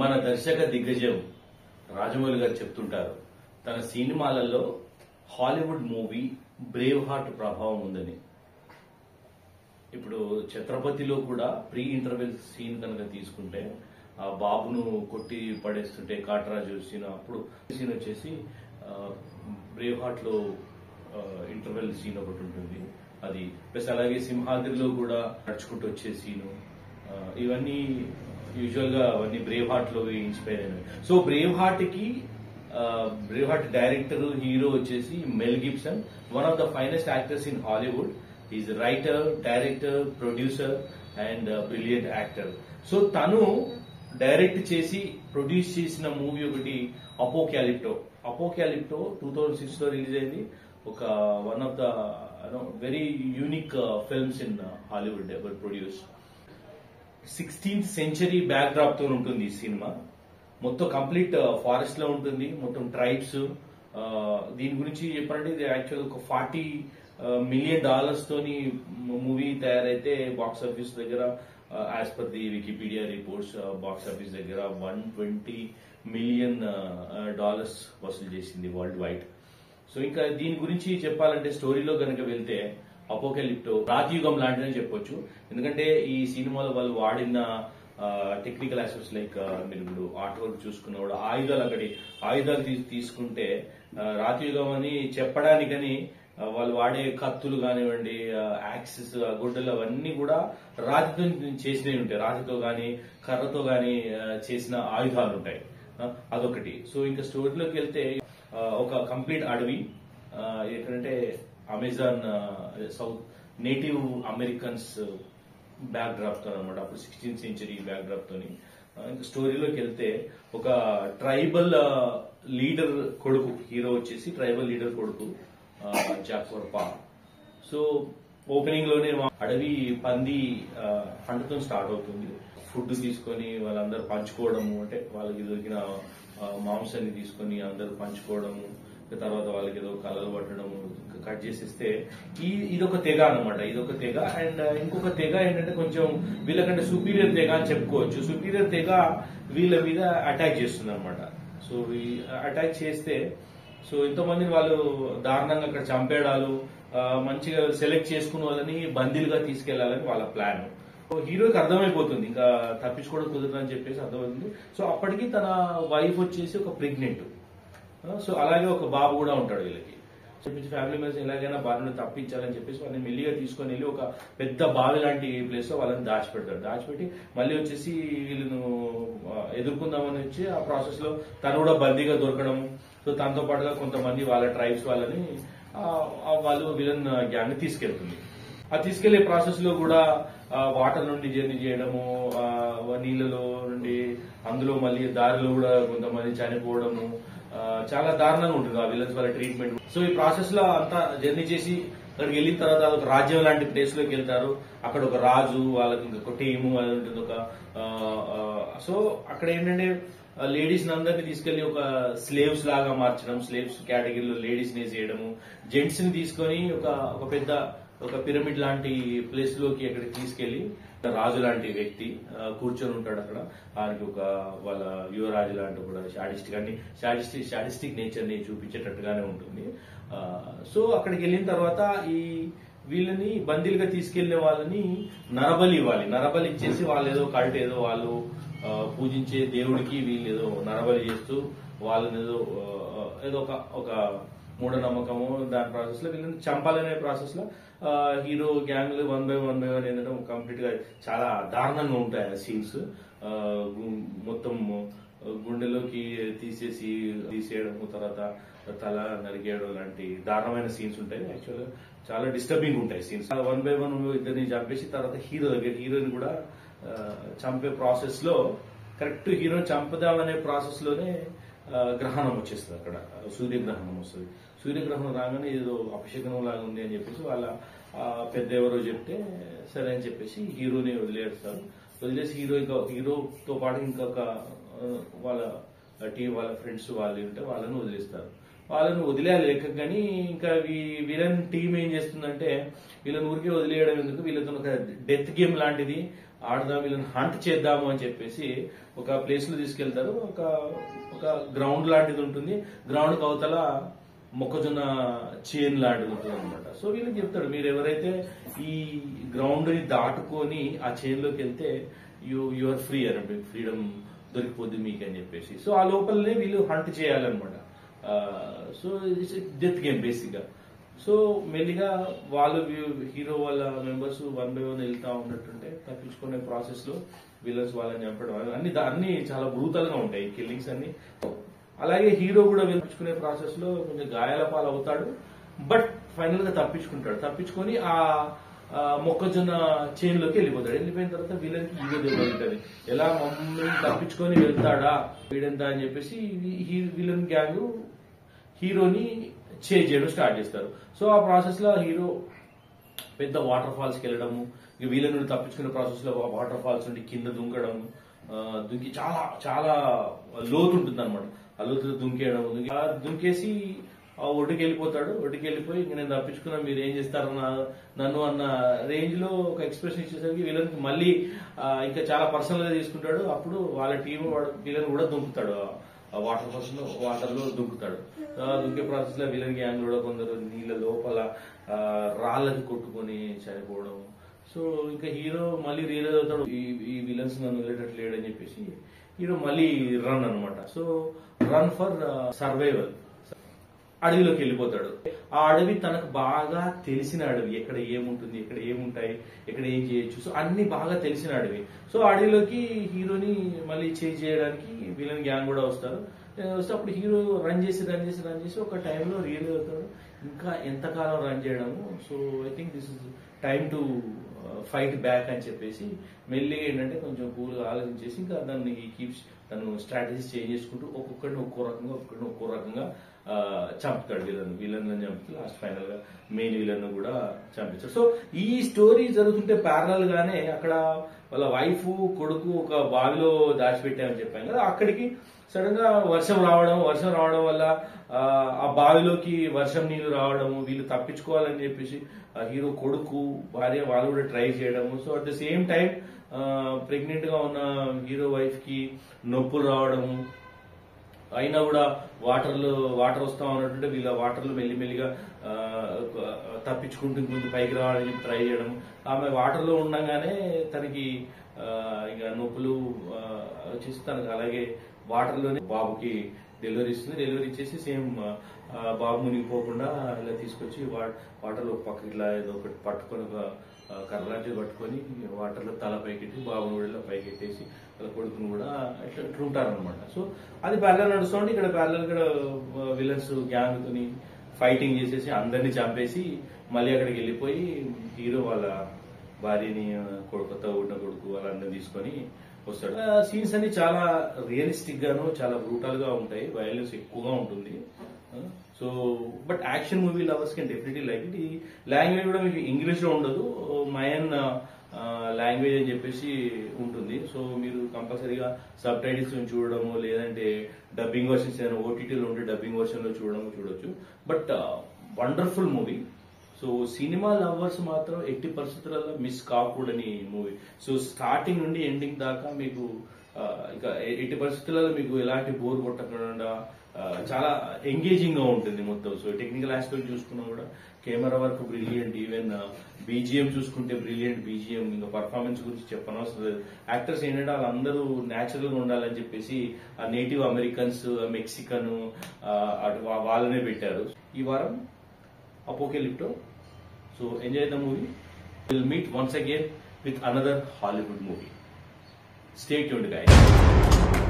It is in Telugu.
మన దర్శక దిగ్గజం రాజమౌళి గారు చెప్తుంటారు తన సినిమాలలో హాలీవుడ్ మూవీ బ్రేవ్ హార్ట్ ప్రభావం ఉందని. ఇప్పుడు ఛత్రపతిలో కూడా ప్రీ ఇంటర్వెల్ సీన్ కనుక తీసుకుంటే ఆ బాబును కొట్టి పడేస్తుంటే కాటరాజు సీన్ అప్పుడు సీన్ వచ్చేసి బ్రేవ్ హార్ట్లో ఇంటర్వెల్ సీన్ ఒకటి ఉంటుంది. అది ప్లస్ అలాగే సింహాద్రిలో కూడా నడుచుకుంటూ వచ్చే సీను ఇవన్నీ యూజువల్గా అవన్నీ బ్రేవ్ హార్ట్లో ఇన్స్పైర్ అయినవి. సో బ్రేవ్ హార్ట్కి బ్రేవ్ హార్ట్ డైరెక్టర్ హీరో వచ్చేసి Mel Gibson one of the finest actors in Hollywood is writer director producer and brilliant actor so తను డైరెక్ట్ చేసి ప్రొడ్యూస్ చేసిన మూవీ ఒకటి అపోక్యాలిప్టో అపోక్యాలిప్టో టూ థౌజండ్ సిక్స్లో రిలీజ్ అయింది. ఒక one of the very unique films in Hollywood ever produce sixteenth century back డ్రాప్తో ఉంటుంది ఈ సినిమా. మొత్తం కంప్లీట్ ఫారెస్ట్లో ఉంటుంది. మొత్తం ట్రైబ్స్ దీని గురించి చెప్పాలంటే ఇది యాక్చువల్ ఒక ఫార్టీ మిలియన్ డాలర్స్ తోని మూవీ తయారైతే బాక్స్ ఆఫీస్ దగ్గర as per the Wikipedia reports box office దగ్గర వన్ ట్వంటీ మిలియన్ డాలర్స్ వసూలు చేసింది వరల్డ్ వైడ్ సో ఇంకా దీని గురించి చెప్పాలంటే స్టోరీలో కనుక వెళ్తే అపోకెలిప్టో రాజయుగం లాంటిదని చెప్పొచ్చు. ఎందుకంటే ఈ సినిమాలో వాళ్ళు వాడిన టెక్నికల్ యాసెట్స్ లైక్ మీరు ఇప్పుడు ఆర్ట్ వర్క్ కూడా ఆయుధాలు అక్కడి ఆయుధాలు తీసుకుంటే రాతియుగం అని చెప్పడానికని వాళ్ళు వాడే కత్తులు కానివ్వండి యాక్సిస్ గుడ్డలు అవన్నీ కూడా రాతితో చేసినవి ఉంటాయి. రాతితో గాని కర్రతో గాని చేసిన ఆయుధాలు ఉంటాయి. అదొకటి. సో ఇంకా స్టోరీలోకి వెళ్తే ఒక కంప్లీట్ అడవి ఎక్కడంటే Amazon south native Americans back డ్రాప్తో అనమాట అప్పుడు సిక్స్టీన్త్ సెంచరీ బ్యాక్ డ్రాప్ తోని uh, ఇంకా స్టోరీలోకి వెళ్తే ఒక ట్రైబల్ లీడర్ uh, కొడుకు హీరో వచ్చేసి ట్రైబల్ లీడర్ కొడుకు జాక్వర్పా సో ఓపెనింగ్లోనే అడవి పంది uh, పంటతో స్టార్ట్ అవుతుంది. ఫుడ్ తీసుకొని వాళ్ళందరూ పంచుకోవడము అంటే వాళ్ళకి దొరికిన మాంసాన్ని తీసుకొని అందరూ పంచుకోవడము తర్వాత వాళ్ళకి ఏదో కలలు పట్టడం ఇంకా కట్ చేసేస్తే ఈ ఇదొక తెగ అనమాట ఇదొక తెగ. అండ్ ఇంకొక తెగ ఏంటంటే కొంచెం వీళ్ళకంటే సుపీరియర్ తెగ అని చెప్పుకోవచ్చు. సుపీరియర్ తెగ వీళ్ళ మీద అటాక్ చేస్తుంది అనమాట సో ఈ అటాక్ చేస్తే సో ఎంతోమందిని వాళ్ళు దారుణంగా అక్కడ చంపేయడాలు మంచిగా సెలెక్ట్ చేసుకున్న వాళ్ళని బందీలుగా తీసుకెళ్ళాలని వాళ్ళ ప్లాన్ సో హీరోకి అర్థమైపోతుంది. ఇంకా తప్పించుకోవడం కుదరదని చెప్పేసి అర్థమవుతుంది. సో అప్పటికి తన వైఫ్ వచ్చేసి ఒక ప్రెగ్నెంట్ సో అలాగే ఒక బాబు కూడా ఉంటాడు వీళ్ళకి. చెప్పించి ఫ్యామిలీ మెంబర్స్ ఎలాగైనా బారిని తప్పించాలని చెప్పేసి వాళ్ళని మెల్లిగా తీసుకొని వెళ్ళి ఒక పెద్ద బావి లాంటి ప్లేస్లో వాళ్ళని దాచిపెడతాడు. దాచిపెట్టి మళ్ళీ వచ్చేసి వీళ్ళను ఎదుర్కొందామని వచ్చి ఆ ప్రాసెస్లో తను కూడా బందీగా దొరకడం. సో తనతో పాటుగా కొంతమంది వాళ్ళ ట్రైబ్స్ వాళ్ళని వాళ్ళు విలన్ గ్యాంగ్ తీసుకెళ్తుంది. ఆ తీసుకెళ్ళే ప్రాసెస్లో కూడా వాటర్ నుండి జర్నీ చేయడము నీళ్ళలో నుండి అందులో మళ్ళీ దారిలో కూడా కొంతమంది చనిపోవడము చాలా దారుణంగా ఉంటుంది ఆ విలన్స్ వాళ్ళ ట్రీట్మెంట్ సో ఈ ప్రాసెస్లో అంతా జర్నీ చేసి అక్కడికి వెళ్ళిన తర్వాత ఒక రాజ్యం లాంటి ప్లేస్లోకి వెళ్తారు. అక్కడ ఒక రాజు వాళ్ళకి ఇంకొక టీము అది ఉంటుంది ఒక సో అక్కడ ఏంటంటే లేడీస్ అందరినీ తీసుకెళ్ళి ఒక స్లేవ్స్ లాగా మార్చడం స్లేవ్స్ కేటగిరీలో లేడీస్ని చేయడము జెంట్స్ని తీసుకొని ఒక ఒక పెద్ద ఒక పిరమిడ్ లాంటి ప్లేస్లోకి అక్కడికి తీసుకెళ్ళి రాజు లాంటి వ్యక్తి కూర్చొని ఉంటాడు అక్కడ. ఆయనకి ఒక వాళ్ళ యువరాజు లాంటి కూడా షాడిస్టిక్ అన్ని షాడిస్టిక్ షాడిస్టిక్ నేచర్ని చూపించేటట్టుగానే ఉంటుంది. ఆ, సో అక్కడికి వెళ్ళిన తర్వాత ఈ వీళ్ళని బందీలుగా తీసుకెళ్ళే వాళ్ళని నరబలి ఇవ్వాలి. నరబలి ఇచ్చేసి వాళ్ళు ఏదో కల్ట్ ఏదో వాళ్ళు పూజించే దేవుడికి వీళ్ళు ఏదో నరబలి చేస్తూ వాళ్ళని ఏదో ఏదో ఒక ఒక మూఢనమ్మకము దాని ప్రాసెస్లో వీళ్ళని చంపాలనే ప్రాసెస్లో hero గ్యాంగ్లు one by one by one ఏంటంటే కంప్లీట్గా చాలా దారుణంగా ఉంటాయి ఆ సీన్స్ మొత్తం గుండెలోకి తీసేసి తీసేయడం తర్వాత తల నరికేయడం లాంటి దారుణమైన సీన్స్ ఉంటాయి. యాక్చువల్గా చాలా డిస్టర్బింగ్ ఉంటాయి సీన్స్ వన్ బై వన్ ఇద్దరిని చంపేసి తర్వాత హీరో దగ్గర హీరోని కూడా చంపే ప్రాసెస్లో కరెక్ట్ హీరో చంపదామనే ప్రాసెస్లోనే గ్రహణం వచ్చేస్తుంది అక్కడ. సూర్యగ్రహణం వస్తుంది. సూర్యగ్రహణం రాగానే ఏదో అపశకనం లాగా ఉంది అని చెప్పేసి వాళ్ళ పెద్ద ఎవరో చెప్తే సరే అని చెప్పేసి హీరోని వదిలేస్తారు వదిలేసి హీరో ఇంకా హీరోతో పాటు ఇంకొక వాళ్ళ టీం వాళ్ళ ఫ్రెండ్స్ వాళ్ళు ఉంటే వాళ్ళని వదిలేస్తారు. వాళ్ళని వదిలేయాలి లెక్క కానీ ఇంకా వీ- టీం ఏం చేస్తుందంటే వీళ్ళని ఊరికే వదిలేయడం ఎందుకు? వీళ్ళతో ఒక డెత్ గేమ్ లాంటిది. ఆడదాం వీళ్ళని హంట్ చేద్దాము అని చెప్పేసి ఒక ప్లేస్లో తీసుకెళ్తారు. ఒక ఒక గ్రౌండ్ లాంటిది ఉంటుంది. గ్రౌండ్ అవతల మొక్కజొన్న చేన్ లాంటిది ఉంటుంది అనమాట సో వీళ్ళకి చెప్తాడు మీరు ఎవరైతే ఈ గ్రౌండ్ని దాటుకొని ఆ చైన్లోకి వెళ్తే యు యువర్ ఫ్రీ అని ఫ్రీడమ్ దొరికిపోద్ది మీకు అని చెప్పేసి. సో ఆ లోపలనే వీళ్ళు హంట్ చేయాలన్నమాట. సో ఇట్స్ డెత్ గేమ్ బేసిక్గా సో మెల్లిగా వాళ్ళు హీరో వాళ్ళ మెంబర్స్ వన్ బై వన్ వెళ్తా ఉన్నట్టుంటే తప్పించుకునే ప్రాసెస్లో విలన్స్ వాళ్ళని చంపడం అన్ని అన్ని చాలా బ్రూతల్గా ఉంటాయి కిల్లింగ్స్ అన్ని. అలాగే హీరో కూడా వినిపించుకునే ప్రాసెస్లో కొంచెం గాయాల పాలవుతాడు. బట్ ఫైనల్గా తప్పించుకుంటాడు. తప్పించుకొని ఆ మొక్కజొన్న చైన్లోకి వెళ్ళిపోతాడు. వెళ్ళిపోయిన తర్వాత వీళ్ళకి హీరో ఈగో ఎలా మమ్మల్ని తప్పించుకొని వెళ్తాడా? వీడెంత అని చెప్పేసి విలన్ గ్యాంగ్ హీరోని చేజ్ చేయడం స్టార్ట్ చేస్తారు. సో ఆ ప్రాసెస్లో హీరో పెద్ద వాటర్ ఫాల్స్కి వెళ్ళడము ఇక వీళ్ళ నుండి తప్పించుకునే ప్రాసెస్లో వాటర్ ఫాల్స్ నుండి కింద దుంకడం దుంకి చాలా చాలా లోతు ఉంటుంది అనమాట ఆ దుంకేయడం దుంకి- దుంకేసి ఆ ఒడ్డుకి వెళ్ళిపోతాడు. ఒడ్డుకి వెళ్ళిపోయి ఇంక నేను తప్పించుకున్నా మీరు ఏం చేస్తారు నన్ను అన్న రేంజ్లో ఒక ఎక్స్ప్రెషన్ ఇచ్చేసరికి వీళ్ళకి మళ్ళీ ఇంకా చాలా పర్సనల్గా తీసుకుంటాడు. అప్పుడు వాళ్ళ టీం వాడు వీళ్ళని కూడా దుంకుతాడు. ఆ- వాటర్ ఫాల్స్లో వాటర్లో దుంకుతాడు. దుంకే ప్రాసెస్లో విలన్ గ్యాంగ్ కూడా కొందరు నీళ్ళ లోపల రాళ్ళకి కొట్టుకొని చనిపోవడం. సో ఇంకా హీరో మళ్ళీ రియలైజ్ అవుతాడు ఈ ఈ విలన్స్ నన్ను వదిలేటట్టు లేడని చెప్పేసి. హీరో మళ్ళీ రన్ అనమాట. సో రన్ ఫర్ సర్వైవల్ అడవిలోకి వెళ్ళిపోతాడు. ఆ అడవి తనకు బాగా తెలిసిన అడవి. ఎక్కడ ఏముంటుంది ఎక్కడ ఏముంటాయి ఎక్కడ ఏం చేయొచ్చు. సో అన్ని బాగా తెలిసిన అడవి. సో అడవిలోకి హీరోని మళ్ళీ చేంజ్ చేయడానికి విలన్ గ్యాంగ్ కూడా వస్తారు. వస్తే అప్పుడు హీరో రన్ చేసి రన్ చేసి రన్ చేసి ఒక టైంలో రియల్ అవుతాడు. ఇంకా ఎంతకాలం రన్ చేయడము? So I think this is time to fight back అని చెప్పేసి మెల్లిగా ఏంటంటే కొంచెం కూల్గా ఆలోచించేసి ఇంకా దాన్ని కీప్స్ తను స్ట్రాటజీస్ చేంజ్ చేసుకుంటూ ఒక్కొక్కడిని ఒక్కో రకంగా ఒక్కొక్కడిని ఒక్కో రకంగా చంపుతాడు విలన్ విలన్ అని చంపి లాస్ట్ ఫైనల్గా మెయిన్ విలన్ కూడా చంపించాడు సో ఈ స్టోరీ జరుగుతుంటే ప్యారల్ గానే అక్కడ వాళ్ళ వైఫ్ కొడుకు ఒక బావిలో దాచిపెట్టామని చెప్పాను కదా అక్కడికి సడన్గా వర్షం రావడం వర్షం రావడం వల్ల ఆ, బావిలోకి వర్షం నీళ్ళు రావడం వీళ్ళు తప్పించుకోవాలని చెప్పేసి హీరో కొడుకు భార్య వాళ్ళు కూడా ట్రై చేయడము. So at the same time ప్రెగ్నెంట్గా ఉన్న హీరో వైఫ్కి నొప్పులు రావడము అయినా కూడా వాటర్లు వాటర్ వస్తా ఉన్నటువంటి వీళ్ళ వాటర్లు మెల్లిమెల్లిగా తప్పించుకుంటుంది తప్పించుకుంటూ ఇంకొంచెం పైకి రావాలని చెప్పి ట్రై చేయడం. ఆమె వాటర్లో ఉండగానే తనకి ఇక నొప్పులు ఆ, వచ్చేసి తనకు అలాగే వాటర్లోనే బాబుకి డెలివరీ ఇస్తుంది. డెలివరీ ఇచ్చేసి సేమ్ బాబు మునిగిపోకుండా ఇలా తీసుకొచ్చి వాటర్లో పక్క ఇట్లా ఏదో ఒకటి పట్టుకొని ఒక కర్ర లాంటిది పట్టుకొని వాటర్లో తల పైకెట్టి బాబుని కూడా ఇలా పైకెట్టేసి వాళ్ళ కొడుకుని కూడా ఇట్లా ఇట్లా ఉంటారనమాట సో అది ప్యారల్ నడుస్తుంది. ఇక్కడ ప్యారల్ ఇక్కడ విలన్స్ గ్యాంగ్ తోని ఫైటింగ్ చేసేసి అందరినీ చంపేసి మళ్ళీ అక్కడికి వెళ్ళిపోయి హీరో వాళ్ళ భార్యని కొడుకుతో ఉన్న కొడుకు వాళ్ళందరినీ తీసుకొని వస్తాడు. సీన్స్ అన్ని చాలా రియలిస్టిక్ గాను చాలా బ్రూటల్గా ఉంటాయి. వైలెన్స్ ఎక్కువగా ఉంటుంది. So but action movie lovers can definitely like it ఈ లాంగ్వేజ్ కూడా మీకు ఇంగ్లీష్లో ఉండదు. మయన్ లాంగ్వేజ్ uh, uh, అని చెప్పేసి ఉంటుంది. సో మీరు కంపల్సరీగా సబ్ టైటిల్స్ చూడడము లేదంటే డబ్బింగ్ వర్షన్స్ ఏదైనా ఓటీటీలో ఉంటే డబ్బింగ్ వర్షన్లో చూడడం చూడడము చూడొచ్చు. But wonderful movie so cinema lovers మాత్రం ఎట్టి పరిస్థితులలో మిస్ కాకూడని మూవీ సో స్టార్టింగ్ నుండి ఎండింగ్ దాకా మీకు ఇంకా ఎట్టి పరిస్థితులలో మీకు ఎలాంటి బోర్ కొట్టకుండా చాలా ఎంగేజింగ్గా ఉంటుంది మొత్తం. సో టెక్నికల్ ఆస్పెక్ట్ చూసుకున్నా కూడా camera work brilliant even BGM చూసుకుంటే బ్రిలియంట్ బీజిఎం ఇంకా పర్ఫార్మెన్స్ గురించి చెప్పనవసరం లేదు. యాక్టర్స్ ఏంటంటే వాళ్ళందరూ న్యాచురల్గా ఉండాలని చెప్పేసి ఆ నేటివ్ అమెరికన్స్ మెక్సికన్ అటు వాళ్ళనే పెట్టారు. ఈ వారం Apocalypto so enjoy the movie will meet once again with another Hollywood movie Stay tuned guys.